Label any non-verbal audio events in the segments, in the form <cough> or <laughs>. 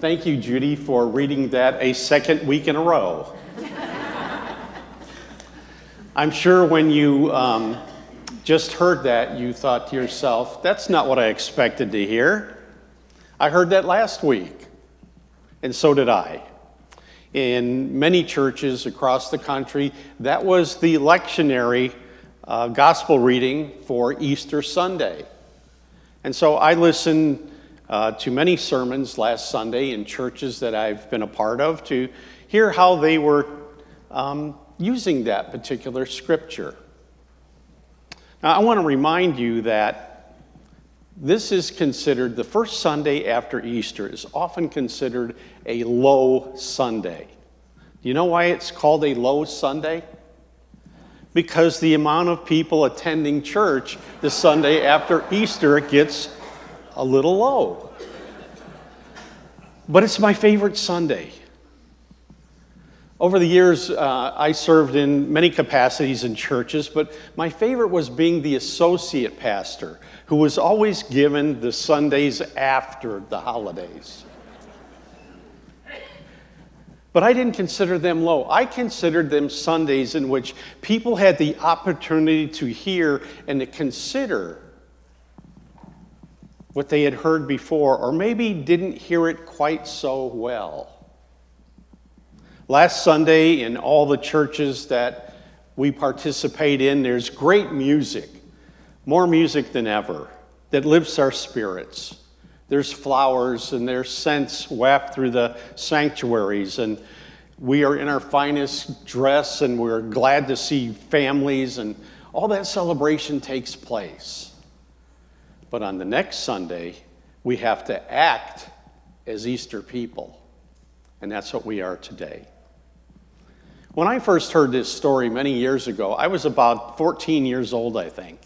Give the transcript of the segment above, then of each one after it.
Thank you, Judy, for reading that a second week in a row. I'm sure when you um, just heard that, you thought to yourself, that's not what I expected to hear. I heard that last week, and so did I. In many churches across the country, that was the lectionary uh, gospel reading for Easter Sunday. And so I listened uh, to many sermons last Sunday in churches that I've been a part of to hear how they were um, using that particular scripture. Now, I want to remind you that this is considered the first Sunday after Easter is often considered a low Sunday. Do you know why it's called a low Sunday? Because the amount of people attending church the Sunday after Easter gets a little low. But it's my favorite Sunday. Over the years, uh, I served in many capacities in churches, but my favorite was being the associate pastor who was always given the Sundays after the holidays. But I didn't consider them low. I considered them Sundays in which people had the opportunity to hear and to consider what they had heard before, or maybe didn't hear it quite so well. Last Sunday, in all the churches that we participate in, there's great music, more music than ever, that lifts our spirits. There's flowers and there's scents waft through the sanctuaries, and we are in our finest dress, and we're glad to see families, and all that celebration takes place. But on the next Sunday, we have to act as Easter people. And that's what we are today. When I first heard this story many years ago, I was about 14 years old, I think.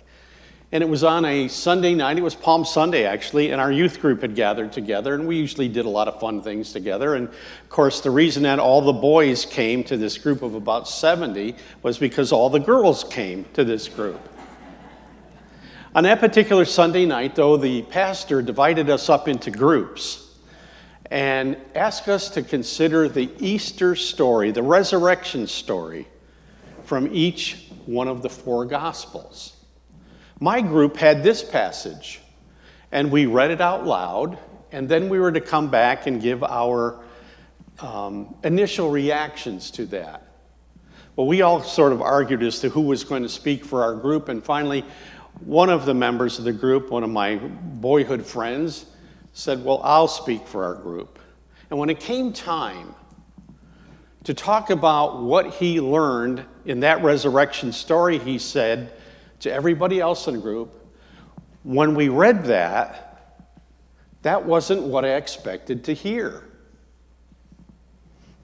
And it was on a Sunday night. It was Palm Sunday, actually, and our youth group had gathered together, and we usually did a lot of fun things together. And of course, the reason that all the boys came to this group of about 70 was because all the girls came to this group. On that particular Sunday night, though, the pastor divided us up into groups and asked us to consider the Easter story, the resurrection story, from each one of the four Gospels. My group had this passage, and we read it out loud, and then we were to come back and give our um, initial reactions to that. Well, we all sort of argued as to who was going to speak for our group, and finally, one of the members of the group, one of my boyhood friends, said, Well, I'll speak for our group. And when it came time to talk about what he learned in that resurrection story, he said to everybody else in the group, When we read that, that wasn't what I expected to hear.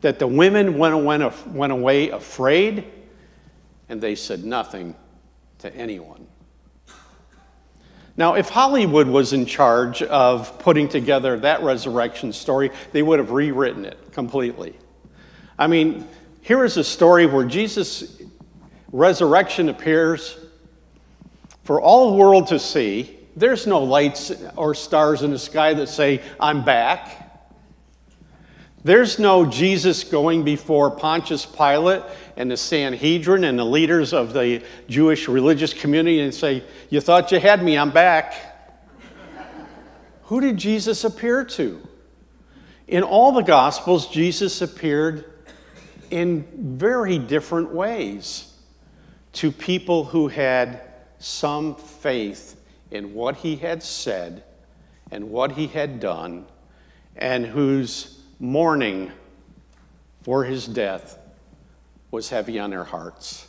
That the women went, away afraid, and they said nothing to anyone. Now, if Hollywood was in charge of putting together that resurrection story, they would have rewritten it completely. I mean, here is a story where Jesus' resurrection appears for all the world to see. There's no lights or stars in the sky that say, I'm back. There's no Jesus going before Pontius Pilate and the Sanhedrin and the leaders of the Jewish religious community and say, You thought you had me, I'm back. Who did Jesus appear to? In all the Gospels, Jesus appeared in very different ways to people who had some faith in what he had said and what he had done and whose mourning for his death was heavy on their hearts.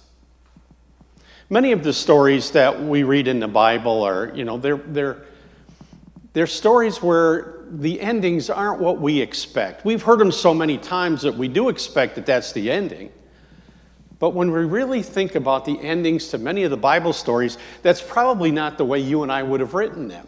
Many of the stories that we read in the Bible are, you know, they're, they're, they're stories where the endings aren't what we expect. We've heard them so many times that we do expect that that's the ending. But when we really think about the endings to many of the Bible stories, that's probably not the way you and I would have written them.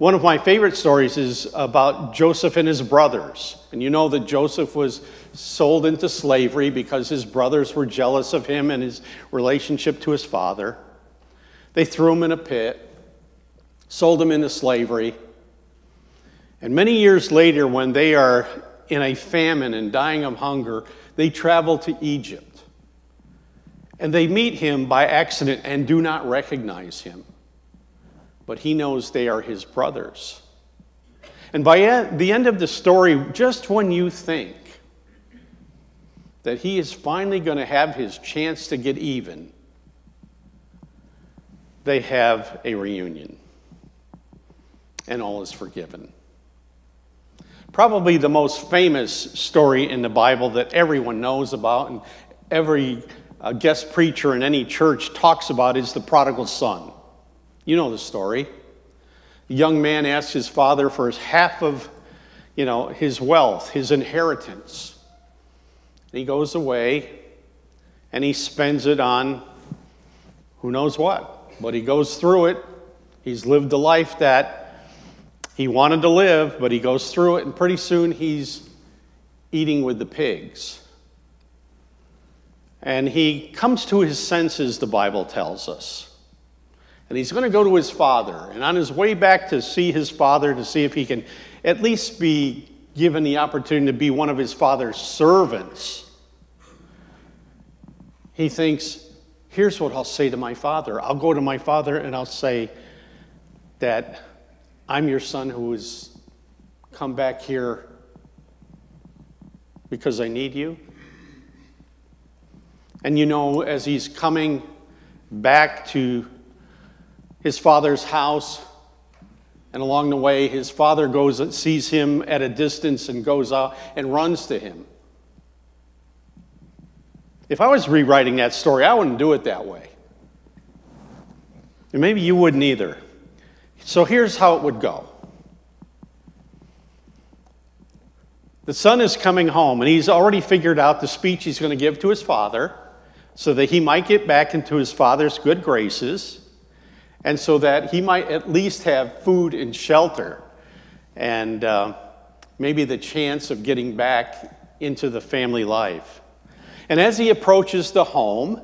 One of my favorite stories is about Joseph and his brothers. And you know that Joseph was sold into slavery because his brothers were jealous of him and his relationship to his father. They threw him in a pit, sold him into slavery. And many years later, when they are in a famine and dying of hunger, they travel to Egypt. And they meet him by accident and do not recognize him. But he knows they are his brothers. And by the end of the story, just when you think that he is finally going to have his chance to get even, they have a reunion. And all is forgiven. Probably the most famous story in the Bible that everyone knows about and every uh, guest preacher in any church talks about is the prodigal son. You know the story. The young man asks his father for his half of you know, his wealth, his inheritance. And he goes away and he spends it on who knows what. But he goes through it. He's lived the life that he wanted to live, but he goes through it, and pretty soon he's eating with the pigs. And he comes to his senses, the Bible tells us. And he's going to go to his father. And on his way back to see his father, to see if he can at least be given the opportunity to be one of his father's servants, he thinks, here's what I'll say to my father. I'll go to my father and I'll say that I'm your son who has come back here because I need you. And you know, as he's coming back to his father's house, and along the way, his father goes, sees him at a distance and goes out and runs to him. If I was rewriting that story, I wouldn't do it that way. And maybe you wouldn't either. So here's how it would go the son is coming home, and he's already figured out the speech he's going to give to his father so that he might get back into his father's good graces and so that he might at least have food and shelter and uh, maybe the chance of getting back into the family life. And as he approaches the home,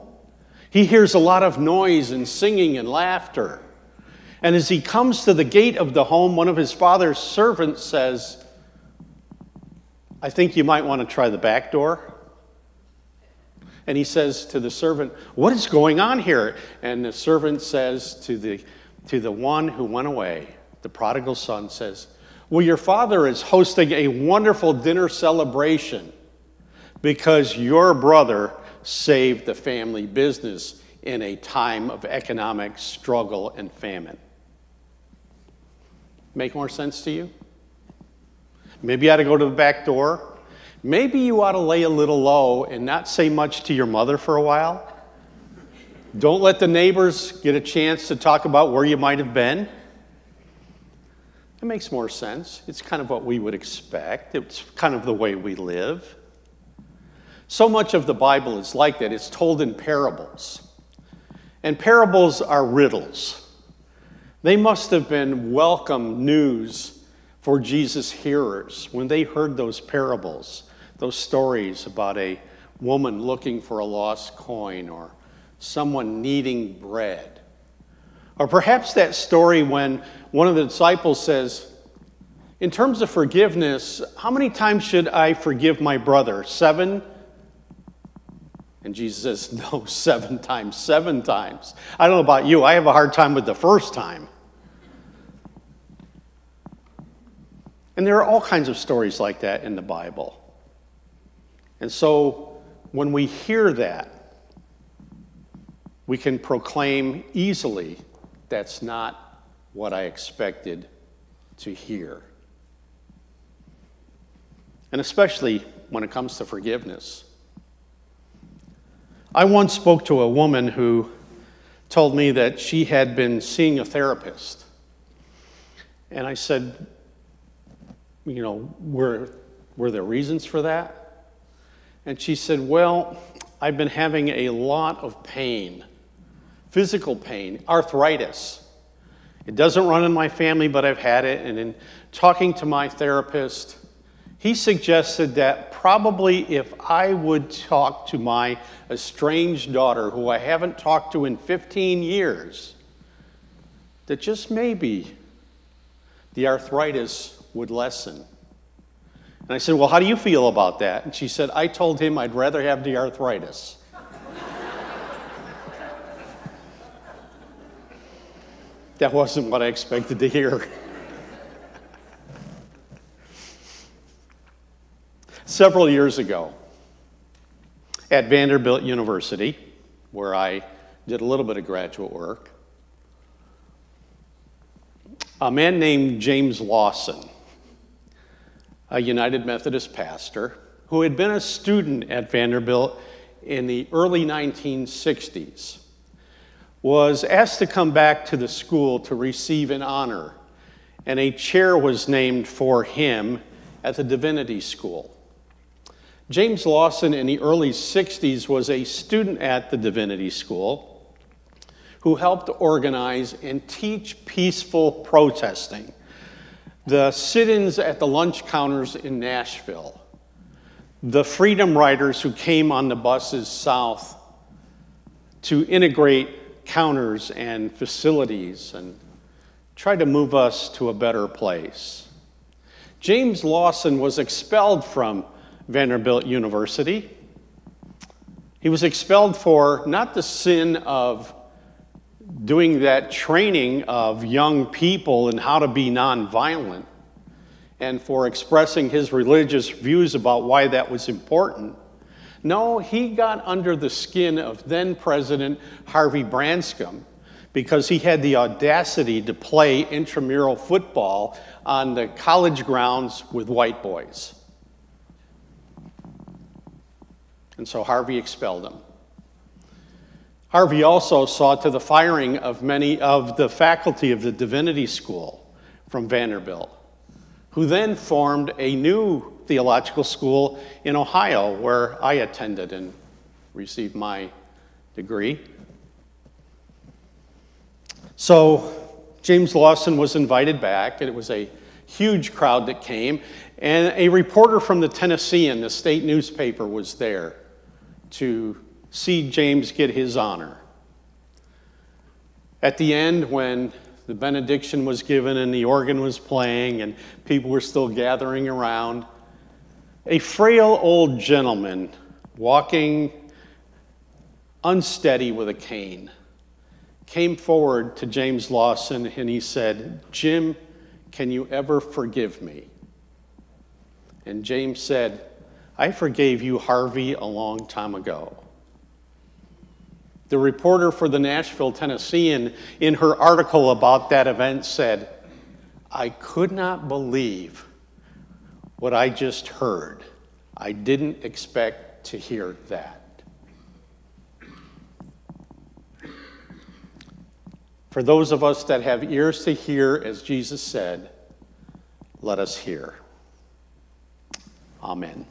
he hears a lot of noise and singing and laughter. And as he comes to the gate of the home, one of his father's servants says, I think you might want to try the back door. And he says to the servant, What is going on here? And the servant says to the, to the one who went away, the prodigal son says, Well, your father is hosting a wonderful dinner celebration because your brother saved the family business in a time of economic struggle and famine. Make more sense to you? Maybe you ought to go to the back door. Maybe you ought to lay a little low and not say much to your mother for a while. Don't let the neighbors get a chance to talk about where you might have been. It makes more sense. It's kind of what we would expect, it's kind of the way we live. So much of the Bible is like that, it's told in parables. And parables are riddles. They must have been welcome news for Jesus' hearers when they heard those parables, those stories about a woman looking for a lost coin or someone needing bread. Or perhaps that story when one of the disciples says, In terms of forgiveness, how many times should I forgive my brother? Seven? And Jesus says, No, <laughs> seven times, seven times. I don't know about you, I have a hard time with the first time. And there are all kinds of stories like that in the Bible. And so when we hear that, we can proclaim easily that's not what I expected to hear. And especially when it comes to forgiveness. I once spoke to a woman who told me that she had been seeing a therapist. And I said, you know, were, were there reasons for that? And she said, Well, I've been having a lot of pain, physical pain, arthritis. It doesn't run in my family, but I've had it. And in talking to my therapist, he suggested that probably if I would talk to my estranged daughter, who I haven't talked to in 15 years, that just maybe the arthritis would lessen. And I said, Well, how do you feel about that? And she said, I told him I'd rather have the arthritis. <laughs> that wasn't what I expected to hear. <laughs> Several years ago, at Vanderbilt University, where I did a little bit of graduate work, a man named James Lawson, a United Methodist pastor, who had been a student at Vanderbilt in the early 1960s, was asked to come back to the school to receive an honor, and a chair was named for him at the Divinity School. James Lawson in the early 60s was a student at the Divinity School who helped organize and teach peaceful protesting. The sit ins at the lunch counters in Nashville, the freedom riders who came on the buses south to integrate counters and facilities and try to move us to a better place. James Lawson was expelled from Vanderbilt University. He was expelled for not the sin of doing that training of young people in how to be nonviolent and for expressing his religious views about why that was important. No, he got under the skin of then President Harvie Branscomb because he had the audacity to play intramural football on the college grounds with white boys. And so Harvey expelled him. Harvie also saw to the firing of many of the faculty of the Divinity School from Vanderbilt, who then formed a new theological school in Ohio, where I attended and received my degree. So James Lawson was invited back, and it was a huge crowd that came, and a reporter from the Tennessean, the state newspaper, was there to see James get his honor. At the end, when the benediction was given and the organ was playing and people were still gathering around, a frail old gentleman walking unsteady with a cane came forward to James Lawson and he said, Jim, can you ever forgive me? And James said, I forgave you, Harvie, a long time ago. The reporter for the Nashville Tennessean, in her article about that event, said, I could not believe what I just heard. I didn't expect to hear that. For those of us that have ears to hear, as Jesus said, let us hear. Amen.